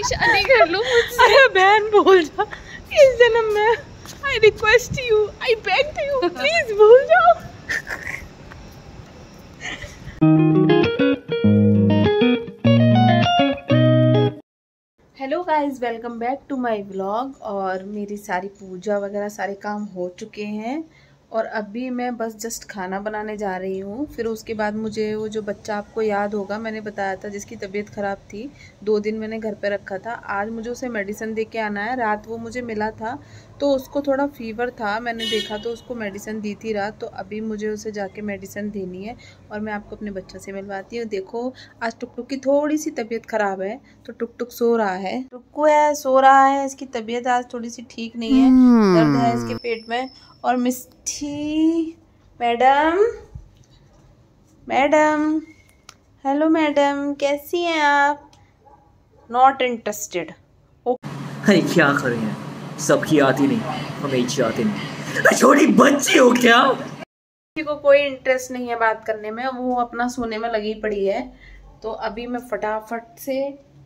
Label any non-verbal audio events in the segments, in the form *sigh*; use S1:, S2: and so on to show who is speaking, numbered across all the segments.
S1: मेरी शादी कर लो मुझसे।
S2: अरे बहन बोल जा इस जन्म में I request you I beg you please भूल जाओ। Hello guys welcome back to my vlog और मेरी सारी पूजा वगैरह सारे काम हो चुके हैं। और अभी मैं बस जस्ट खाना बनाने जा रही हूँ। फिर उसके बाद मुझे वो जो बच्चा आपको याद होगा मैंने बताया था जिसकी तबीयत ख़राब थी दो दिन मैंने घर पे रखा था। आज मुझे उसे मेडिसिन दे के आना है। रात वो मुझे मिला था तो उसको थोड़ा फीवर था मैंने देखा तो उसको मेडिसिन दी थी रात तो अभी मुझे उसे जाके मेडिसिन देनी है और मैं आपको अपने बच्चों से मिलवाती हूँ। देखो आज टुक टुक की थोड़ी सी तबीयत ख़राब है तो टुक टुक सो रहा है। टुक्कू है सो रहा है इसकी तबीयत आज थोड़ी सी ठीक नहीं है। दर्द है इसके पेट में और Mishti madam madam hello madam कैसी हैं आप? नॉट इंटरेस्टेड
S3: अरे क्या करें सबकी आती नहीं हमें आती नहीं। छोटी बच्ची हो क्या?
S2: किसी को कोई इंटरेस्ट नहीं है बात करने में वो अपना सोने में लगी पड़ी है। तो अभी मैं फटाफट से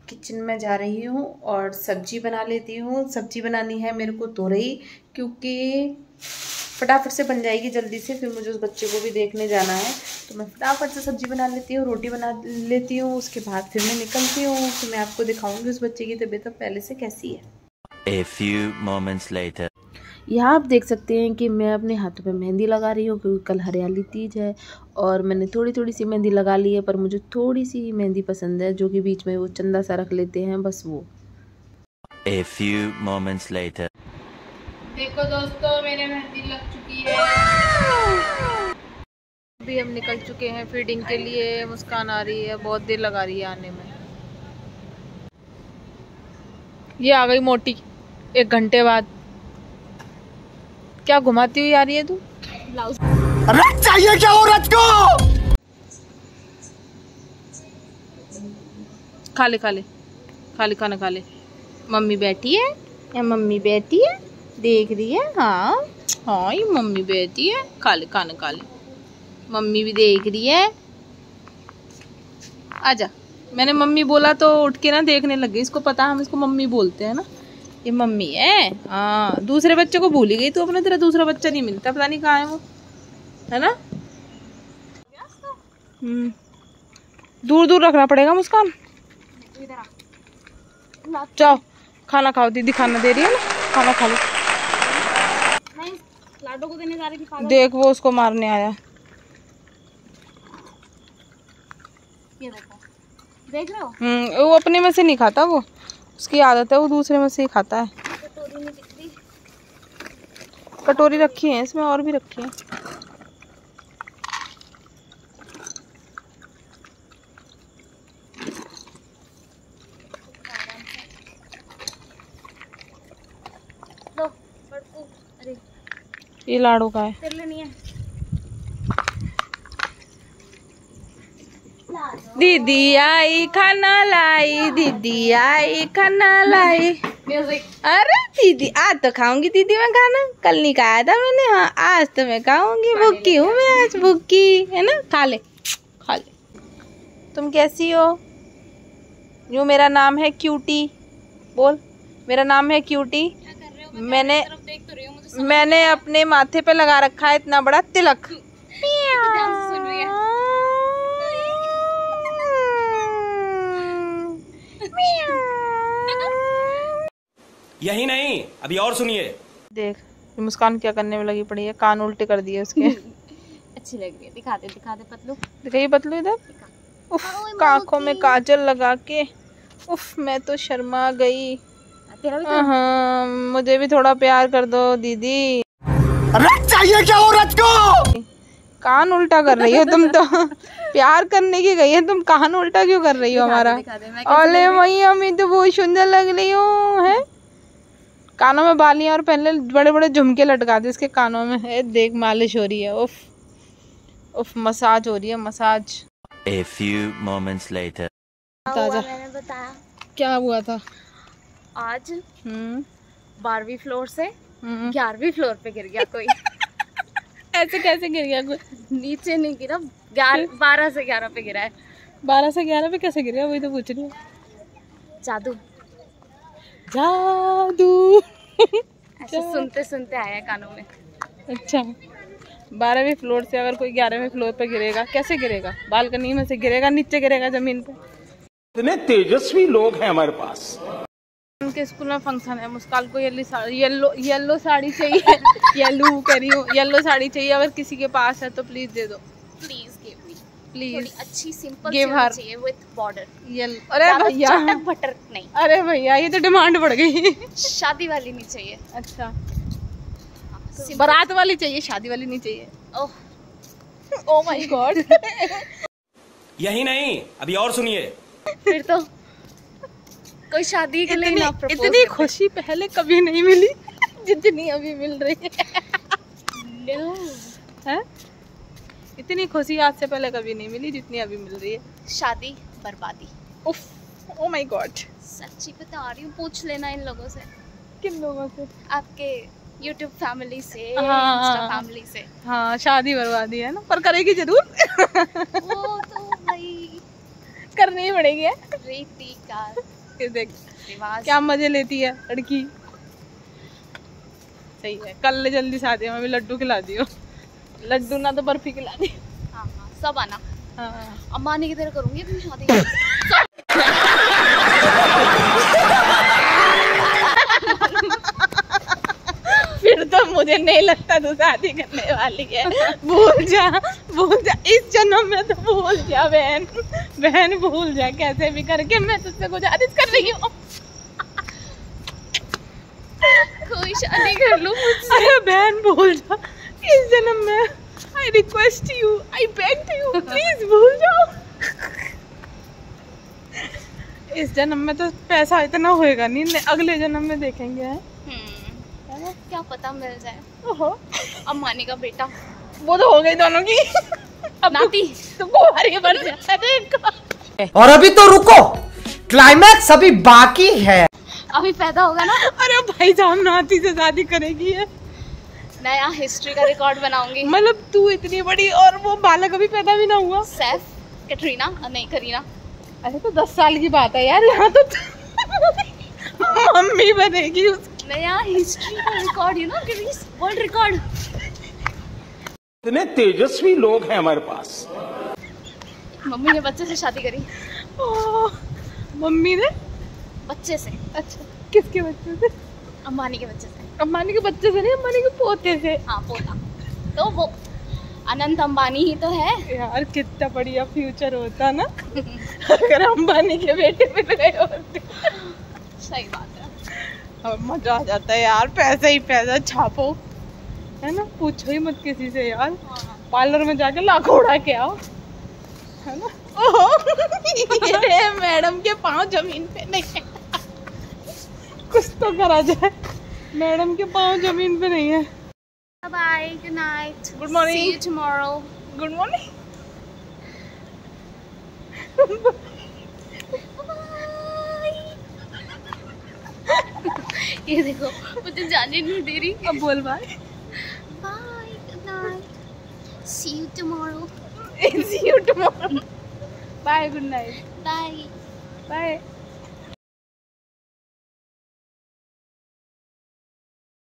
S2: किचन में जा रही हूँ और सब्ज़ी बना लेती हूँ। सब्ज़ी बनानी है मेरे को तो रही क्योंकि फटाफट से बन जाएगी जल्दी से फिर मुझे उस बच्चे को भी देखने जाना है तो मैं फटाफट से सब्ज़ी बना लेती हूँ रोटी बना लेती हूँ उसके बाद फिर मैं निकलती हूँ फिर मैं आपको दिखाऊँगी उस बच्चे की तबीयत पहले से कैसी है
S4: A few moments later.
S2: यहाँ आप देख सकते हैं कि मैं अपने हाथों पे मेहंदी लगा रही हूँ क्योंकि कल हरियाली तीज है और मैंने थोड़ी थोड़ी सी मेहंदी लगा ली है पर मुझे थोड़ी सी मेहंदी पसंद है जो कि बीच में वो चंदा सा रख लेते हैं बस वो
S4: A few moments later.
S2: देखो दोस्तों मेरे मेहंदी लग चुकी है। अभी हम निकल चुके हैं फीडिंग के लिए मुस्कान आ रही है बहुत देर लगा रही है आने में। ये आ गई मोटी एक घंटे बाद। क्या घुमाती हुई आ रही है तू?
S3: रथ चाहिए क्या औरत को?
S2: खा ले खा ले खा ले खाना खा ले। मम्मी बैठी है या मम्मी बैठी है? देख रही है? हाँ। हाँ ये मम्मी बैठी है। खा ले खाना खा ले। मम्मी भी देख रही है। आजा। मैंने मम्मी बोला तो उठ के ना देखने लग इसको पता हम इसको मम्मी बोलते हैं ना। ये मम्मी है? हाँ। दूसरे बच्चे को भूल ही गई तो अपना तेरा दूसरा बच्चा नहीं मिलता। पता नहीं कहाँ है वो। है ना? हम्म। दूर दूर रखना पड़ेगा मुस्कान जाओ। खाना खाओ दीदी। खाना दे रही है ना? खाना खा लो।
S1: लाडो को देने जा रही थी
S2: देख वो उसको मारने आया।
S1: ये देखो। देख रहे हो?
S2: हम्म वो अपने में से नहीं खाता वो। उसकी आदत है वो दूसरे में से ही खाता है।
S1: कटोरी
S2: रखी है इसमें और भी रखी है। ये लाड़ू का है। दीदी आई खाना लाई दीदी आई खाना लाई। अरे दीदी आज तो खाऊँगी दीदी मैं खाना। कल नहीं खाया था मैंने हाँ आज तो मैं खाऊँगी। भूखी हूँ मैं आज भूखी है ना? खा ले खा ले। तुम कैसी हो? यूँ मेरा नाम है क्यूटी बोल। मेरा नाम है क्यूटी। मैंने
S1: देख तो
S2: मैंने अपने माथे पे लगा रखा है इतना बड़ा तिलक।
S1: ध्यान से सुन रही है
S5: यही नहीं अभी और सुनिए।
S2: देख मुस्कान क्या करने में लगी पड़ी है कान उल्टे कर दिए उसके।
S1: अच्छी लग रही है दिखाते दिखाते पतलू।
S2: दिखाइए पतलू इधर। उफ आँखों में काजल लगा के। उफ मैं तो शर्मा गई।
S1: तेरा भी
S2: हाँ मुझे भी थोड़ा प्यार कर दो दीदी।
S3: चाहिए क्या औरत को?
S2: कान उल्टा कर रही हो तुम तो। प्यार करने की गई है तुम कान उल्टा क्यों कर रही हो हमारा? ओले वही हमें तो बहुत सुंदर लग रही हूँ है? कानों में बालियाँ और पहले बड़े बड़े झुमके लटका दे इसके कानों में है देख मालिश हो रही है उफ उफ मसाज हो रही है massage.
S4: A few moments later.
S2: क्या हुआ था?
S1: आज
S2: हम्म।
S1: बारहवीं फ्लोर से
S2: हम्म।
S1: ग्यारहवीं फ्लोर पे गिर गया कोई। *laughs*
S2: ऐसे कैसे गिर गया कोई?
S1: नीचे नहीं गिरा ग्यारह बारह से ग्यारह पे गिरा है।
S2: बारह से ग्यारह पे कैसे गिर गया? वही तो पूछ रही हूँ।
S1: जादू।
S2: जादू। *laughs*
S1: ऐसे सुनते सुनते आया कानों में।
S2: अच्छा। बारहवीं फ्लोर से अगर कोई ग्यारहवें फ्लोर पर गिरेगा कैसे गिरेगा? बालकनी में से गिरेगा नीचे गिरेगा ज़मीन पे?
S6: इतने तेजस्वी लोग हैं हमारे पास।
S2: उनके स्कूल में फ़ंक्शन है। मुस्काल को yellow sari yellow yellow sari चाहिए। येलो कह रही हूँ। येलो साड़ी चाहिए। अगर किसी के पास है तो प्लीज़ दे दो।
S1: प्लीज़ गिव मी
S2: प्लीज़
S1: अच्छी सिंपल विद बॉर्डर
S2: येलो अरे भैया।
S1: बटर नहीं।
S2: अरे भैया ये तो डिमांड बढ़ गई।
S1: शादी वाली नहीं चाहिए।
S2: अच्छा।
S1: Simple.
S2: बारात वाली चाहिए शादी वाली नहीं चाहिए।
S1: ओह।
S2: माय गॉड *laughs*
S5: यही नहीं अभी और सुनिए।
S1: फिर तो कोई शादी के लिए
S2: इतनी खुशी पहले कभी नहीं मिली। *laughs* जितनी अभी मिल रही है।
S1: No.
S2: हैं? इतनी खुशी आज से पहले कभी नहीं मिली जितनी अभी मिल रही है।
S1: शादी बर्बादी।
S2: उफ ओ माय गॉड
S1: सच्ची बता रही हूँ पूछ लेना इन लोगों से।
S2: किन लोगों से?
S1: आपके YouTube फैमिली से
S2: हाँ।
S1: फैमिली से।
S2: हाँ शादी बर्बादी है ना पर करेगी ज़रूर।
S1: वो तो भाई। *laughs*
S2: करनी ही पड़ेगी है?
S1: रीति का
S2: ये देख क्या मज़े लेती है लड़की। सही है कल ले जल्दी शादी में भी लड्डू खिला दियो लड्डू ना तो बर्फ़ी खिला दी।
S1: हाँ हाँ सब आना।
S2: अम्मा
S1: ने की तरह करूँगी अपनी शादी *laughs*
S2: फिर तो मुझे नहीं लगता तू शादी करने वाली है। भूल जा भूल जा। इस जन्म में तो भूल जा बहन। बहन भूल जा। कैसे भी करके मैं तुझसे गुजारिश कर रही हूँ।
S1: कोई शादी कर लूँ
S2: अरे बहन भूल जा। इस जन्म में I request you I beg you please भूल जाओ। इस जन्म में तो पैसा इतना होएगा नहीं अगले जन्म में देखेंगे। हैं
S1: क्या पता मिल जाए।
S2: ओहो।
S1: अम्बानी का बेटा।
S2: वो तो हो गई दोनों की। अब
S1: नाती।
S2: तो बन जाता
S7: और अभी तो रुको क्लाइमैक्स अभी बाकी है।
S1: अभी पैदा होगा ना?
S2: अरे भाई साहब नाती से शादी करेगी है
S1: नया हिस्ट्री का रिकॉर्ड बनाऊँगी।
S2: मतलब तू इतनी बड़ी और वो बालक अभी पैदा भी ना हुआ।
S1: सैफ कैटरीना नहीं करीना।
S2: अरे तो दस साल की बात है यार यहाँ तो मम्मी बनेगी उसकी।
S1: नया हिस्ट्री का record you know world record
S6: इतने तेजस्वी लोग हैं हमारे पास।
S1: मम्मी ने बच्चे से शादी करी।
S2: ओह, मम्मी ने?
S1: बच्चे से।
S2: अच्छा किसके बच्चे से?
S1: अम्बानी के बच्चे से।
S2: अम्बानी के बच्चे से नहीं अम्बानी के पोते से।
S1: हाँ पोता। तो वो अनंत अंबानी ही तो है।
S2: यार कितना बढ़िया फ्यूचर होता ना। *laughs* अगर अंबानी के बेटे मिल गए होते।
S1: सही बात है।
S2: मज़ा आ जाता है यार पैसा ही पैसा छापो। है ना? पूछो ही मत किसी से यार। पार्लर में जाके लाखों उड़ा के आओ। है ना? ओहो। ये मैडम के पाँव ज़मीन पे नहीं है। कुछ तो करा जाए। मैडम के पाँव ज़मीन पे नहीं है।
S1: Bye good night. See you tomorrow
S2: good morning
S1: ये देखो मुझे जाने नहीं दे रही।
S2: अब बोल bye
S1: bye good night see you tomorrow
S2: see you tomorrow bye good night
S1: bye
S2: bye. *laughs*